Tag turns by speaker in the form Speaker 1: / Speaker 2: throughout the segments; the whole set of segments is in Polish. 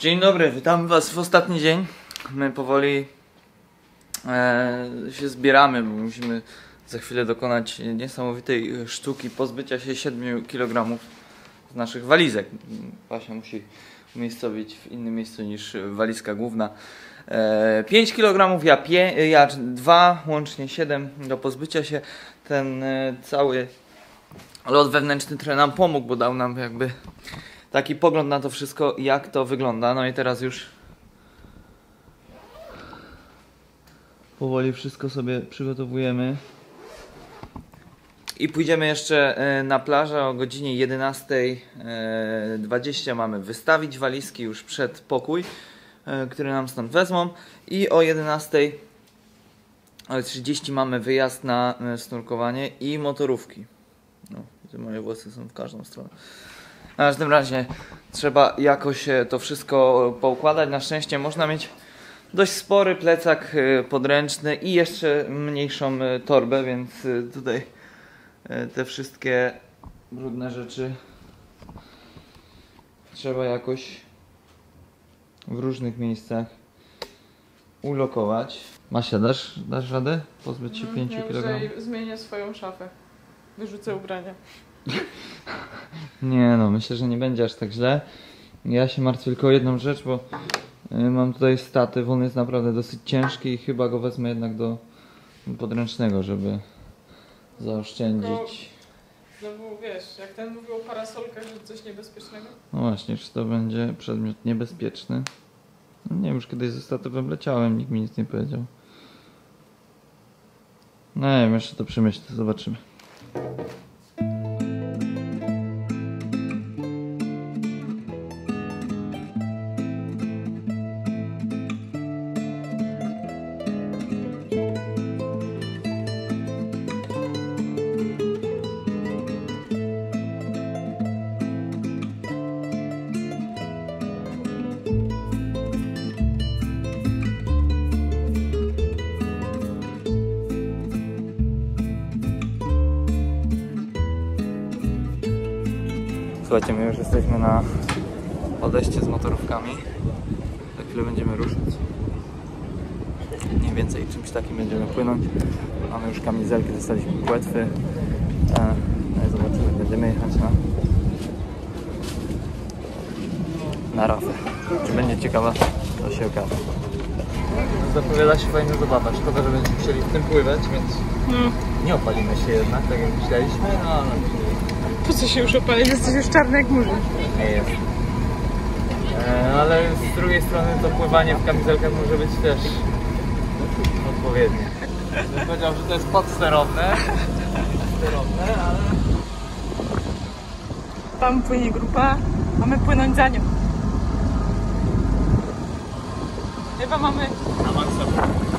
Speaker 1: Dzień dobry, witam Was w ostatni dzień. My powoli e, się zbieramy, bo musimy za chwilę dokonać niesamowitej sztuki pozbycia się 7 kg z naszych walizek. Basia musi umiejscowić w innym miejscu niż walizka główna. E, 5 kg, ja, pie, ja 2, łącznie 7 do pozbycia się. Ten e, cały lot wewnętrzny trochę nam pomógł, bo dał nam jakby taki pogląd na to wszystko, jak to wygląda. No i teraz już powoli wszystko sobie przygotowujemy. I pójdziemy jeszcze e, na plażę o godzinie 11.20 mamy wystawić walizki już przed pokój, e, który nam stąd wezmą i o 11.30 mamy wyjazd na e, snurkowanie i motorówki. No, moje włosy są w każdą stronę. W każdym razie trzeba jakoś e, to wszystko poukładać. Na szczęście można mieć dość spory plecak e, podręczny i jeszcze mniejszą e, torbę, więc tutaj te wszystkie brudne rzeczy trzeba jakoś w różnych miejscach ulokować. Masia, dasz, dasz radę pozbyć się 5
Speaker 2: ja
Speaker 1: kg?
Speaker 2: zmienię swoją szafę. Wyrzucę ubrania.
Speaker 1: Nie no, myślę, że nie będzie aż tak źle. Ja się martwię tylko o jedną rzecz, bo y, mam tutaj statyw, on jest naprawdę dosyć ciężki i chyba go wezmę jednak do podręcznego, żeby zaoszczędzić.
Speaker 2: Znowu wiesz, jak ten mówił o parasolkach, że coś niebezpiecznego.
Speaker 1: No właśnie, czy to będzie przedmiot niebezpieczny? No nie wiem, już kiedyś ze statywem leciałem, nikt mi nic nie powiedział. No nie wiem, jeszcze to przemyślę, zobaczymy. Słuchajcie, my już jesteśmy na podejście z motorówkami. Za chwilę będziemy ruszać. Mniej więcej czymś takim będziemy płynąć. Mamy już kamizelki, dostaliśmy płetwy. E, No i zobaczymy, będziemy jechać na na rafę. Czy będzie ciekawa, to się okaże. Zapowiada się fajna zabawa. Szkoda, że będziemy musieli w tym pływać, więc nie opalimy się jednak, tak jak myśleliśmy, no ale
Speaker 2: Po co się już opalić? Jesteś już czarny jak murzyn.
Speaker 1: nie jest. E, ale z drugiej strony to pływanie w kamizelkach może być też odpowiednie. Bym powiedział, że to jest podsterowne. Sterowne, ale...
Speaker 2: Tam płynie grupa, a my płynąć za nią. Chyba mamy...
Speaker 1: Na maksa.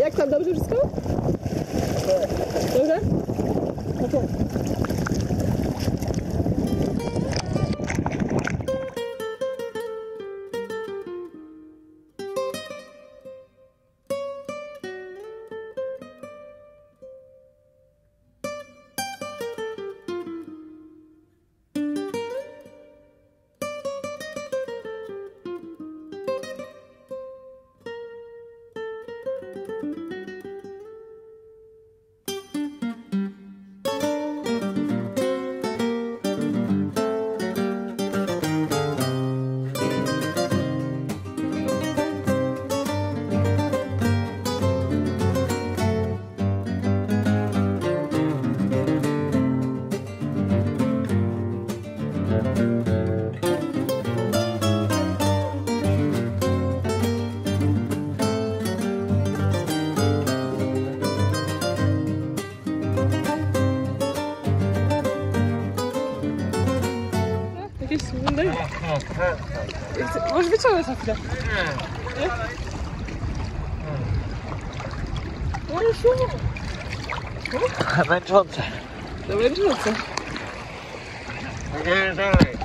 Speaker 2: Jak tam, dobrze wszystko? Dobrze? No okay. Możesz wyciągnąć na chwilę. Nie? No już
Speaker 1: Męczące.
Speaker 2: Rzucę.
Speaker 3: Nie, dalej.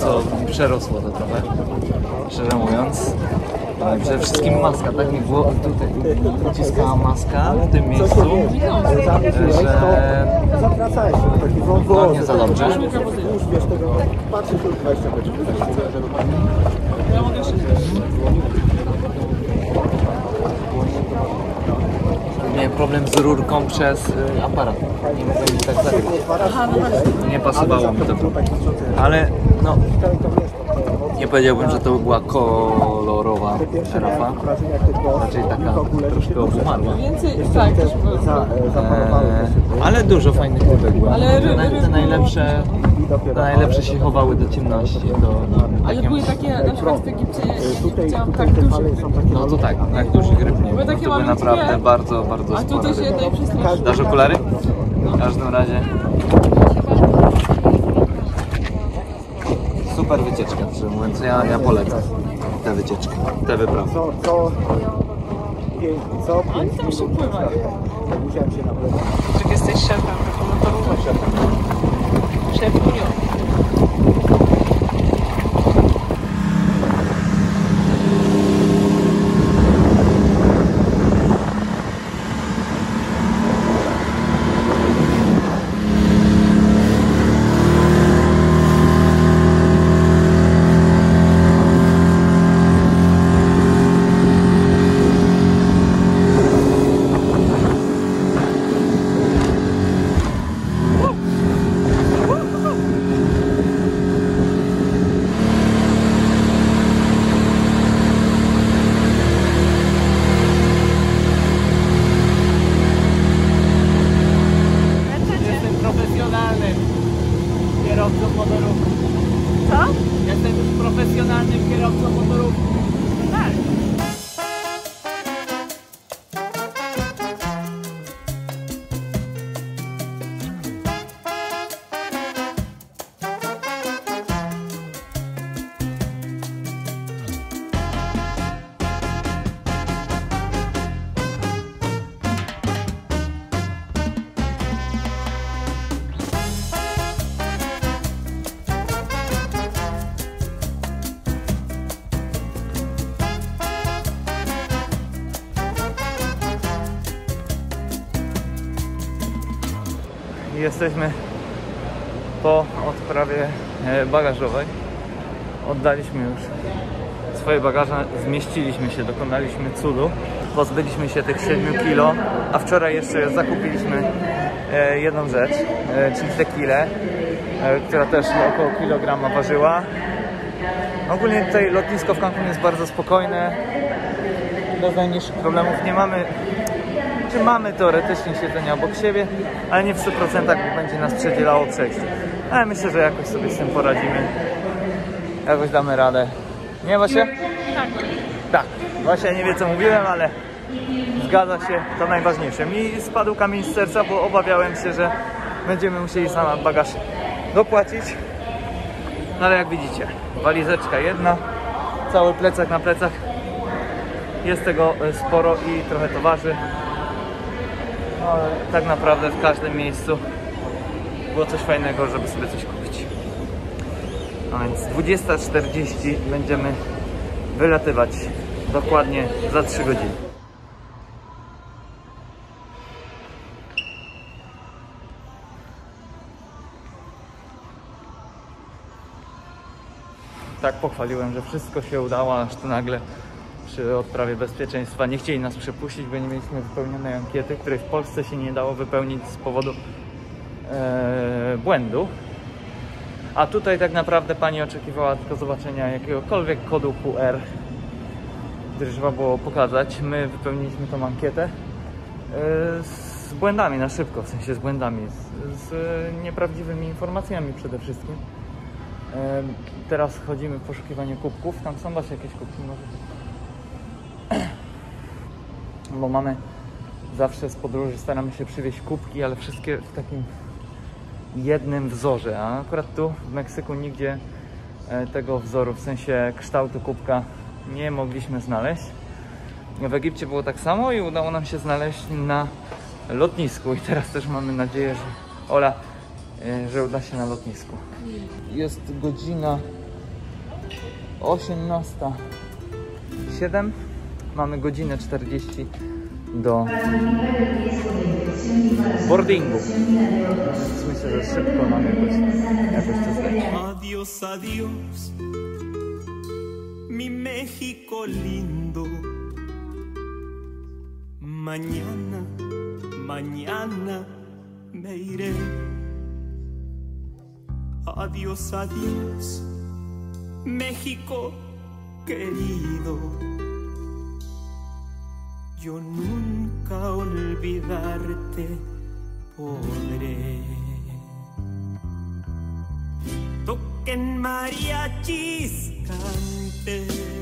Speaker 1: Co przerosło to trochę. Szczerze mówiąc. Przede wszystkim maska, tak mi było tutaj uciskała maska w tym miejscu, że
Speaker 3: Zawracaj się, taki
Speaker 1: no, nie za dobrze.
Speaker 3: Już wiesz tego, patrzę tu 20 metrów.
Speaker 2: Ja mogę jeszcze
Speaker 1: problem z rurką przez y, aparat. Nie mogłem tak zagrać. Nie pasowało mi to. Ale no, nie powiedziałbym, że to była kolorowa rafa. Raczej taka troszkę obumarła.
Speaker 2: więcej. Tak, też.
Speaker 1: Eee, ale dużo fajnych rybek było.
Speaker 2: Ale
Speaker 1: Te, najlepsze, te najlepsze się chowały do ciemności. Do,
Speaker 2: Ale
Speaker 1: takie-
Speaker 2: były takie, na przykład w Egipcie nie widziałam
Speaker 3: tutaj
Speaker 2: tak dużych ryb.
Speaker 1: No to tak, tak dużych ryb nie
Speaker 2: Były takie
Speaker 1: To były naprawdę bardzo, bardzo
Speaker 2: A tu też jednej przestraszyło.
Speaker 1: Dasz okulary? W każdym razie super wycieczka, szczerze mówiąc. Ja, ja polecam tę wycieczkę, tę wyprawę.
Speaker 3: Co, co, pięć, co
Speaker 2: Oni
Speaker 3: pięć
Speaker 2: tam się pływają.
Speaker 3: Musiałem się naplewać.
Speaker 2: Jesteś szefem,
Speaker 1: Jesteśmy po odprawie e, bagażowej. Oddaliśmy już swoje bagaże, zmieściliśmy się, dokonaliśmy cudu. Pozbyliśmy się tych 7 kilo, a wczoraj jeszcze zakupiliśmy e, jedną rzecz, e, czyli tequilę, która też około kilograma ważyła. Ogólnie tutaj lotnisko w Cancun jest bardzo spokojne, bez najmniejszych problemów. Nie mamy czy mamy teoretycznie siedzenia obok siebie, ale nie w 100% bo będzie nas przedzielało przejście. Ale myślę, że jakoś sobie z tym poradzimy. Jakoś damy radę. Nie Basia?
Speaker 2: Tak.
Speaker 1: Tak. Basia nie wie co mówiłem, ale zgadza się, to najważniejsze. Mi spadł kamień z serca, bo obawiałem się, że będziemy musieli sam bagaż dopłacić. No ale jak widzicie, walizeczka jedna, cały plecak na plecach. Jest tego e, sporo i trochę to waży. No, ale tak naprawdę w każdym miejscu było coś fajnego, żeby sobie coś kupić. A więc 20.40 będziemy wylatywać dokładnie za 3 godziny. Tak pochwaliłem, że wszystko się udało, aż tu nagle przy odprawie bezpieczeństwa nie chcieli nas przepuścić, bo nie mieliśmy wypełnionej ankiety, której w Polsce się nie dało wypełnić z powodu e, błędu. A tutaj tak naprawdę pani oczekiwała tylko zobaczenia jakiegokolwiek kodu QR, który trzeba było pokazać. My wypełniliśmy tą ankietę e, z błędami na szybko, w sensie z błędami, z, z nieprawdziwymi informacjami przede wszystkim. E, Teraz chodzimy w poszukiwanie kubków. Tam są właśnie jakieś kubki, może bo mamy zawsze z podróży staramy się przywieźć kubki, ale wszystkie w takim jednym wzorze, a akurat tu w Meksyku nigdzie e, tego wzoru, w sensie kształtu kubka nie mogliśmy znaleźć. W Egipcie było tak samo i udało nam się znaleźć na lotnisku i teraz też mamy nadzieję, że Ola, e, że uda się na lotnisku. Jest godzina 18.07 Mamy godzinę 40 do boardingu. Więc myślę, że szybko nam jakoś, jakoś to zleci.
Speaker 4: Adiós, adiós, mi México lindo. Mañana, mañana me iré. Adiós, adiós, México querido. Yo nunca olvidarte podré. Toquen mariachis, canten